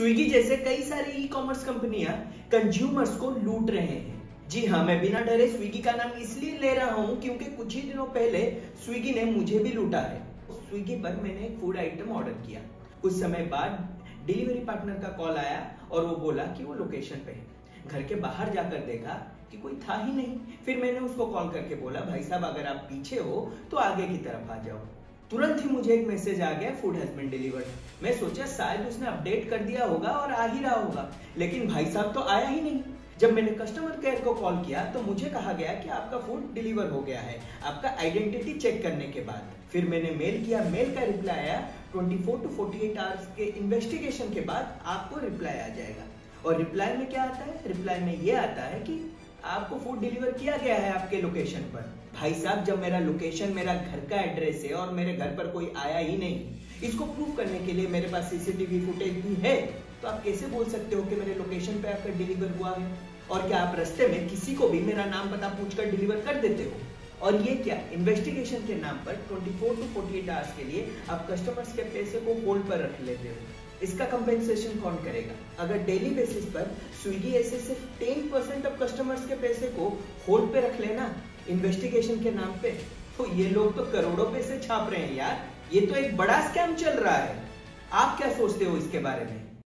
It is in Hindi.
स्विगी जैसे कई सारे ई कॉमर्स कंपनियाँ कंज्यूमर्स को लूट रहे हैं। जी हाँ मैं बिना डरे, स्विगी का नाम इसलिए ले रहा हूँ क्योंकि कुछ ही दिनों पहले स्विगी ने मुझे भी लूटा है। स्विगी पर मैंने एक फ़ूड आइटम ऑर्डर किया। कुछ समय बाद डिलीवरी पार्टनर का कॉल आया और वो बोला कि वो लोकेशन पे है। घर के बाहर जाकर देखा कि कोई था ही नहीं। फिर मैंने उसको कॉल करके बोला, भाई साहब, अगर आप पीछे हो तो आगे की तरफ़ आ जाओ। तुरंत ही मुझे एक मैसेज आ गया फ़ूड हैज़ बीन डिलीवर्ड मैं सोचा शायद उसने अपडेट कर दिया होगा और आ ही रहा होगा, लेकिन भाई साहब तो आया ही नहीं। जब मैंने कस्टमर केयर को कॉल किया तो मुझे कहा गया कि आपका फ़ूड डिलीवर हो गया है, आपका आइडेंटिटी चेक करने के बाद। फिर मैंने मेल किया मेल का रिप्लाई आया 24 टू 48 आवर्स के इन्वेस्टिगेशन के बाद आपको रिप्लाई आ जाएगा। और रिप्लाई में क्या आता है? रिप्लाई में ये आता है कि आपको फ़ूड डिलीवर किया गया है आपके लोकेशन पर। भाई साहब, जब मेरा लोकेशन मेरा घर का एड्रेस है और मेरे घर पर कोई आया ही नहीं, इसको प्रूव करने के लिए मेरे पास सीसीटीवी फुटेज भी है तो आप कैसे बोल सकते हो कि मेरे लोकेशन पे आकर डिलीवर हुआ है? और क्या आप रस्ते में किसी को भी मेरा नाम पता पूछकर डिलीवर कर देते हो? और ये क्या इन्वेस्टिगेशन के नाम पर 24 टू 48 आवर्स के लिए आप कस्टमर्स के पैसे को होल्ड पर रख लेते हो? इसका कंपेंसेशन कौन करेगा? अगर डेली बेसिस पर स्विगी ऐसे सिर्फ़ टेन परसेंट ऑफ़ कस्टमर्स के पैसे को होल्ड पे रख लेना इन्वेस्टिगेशन के नाम पे तो ये लोग तो करोड़ों पैसे छाप रहे हैं यार। ये तो एक बड़ा स्कैम चल रहा है। आप क्या सोचते हो इसके बारे में?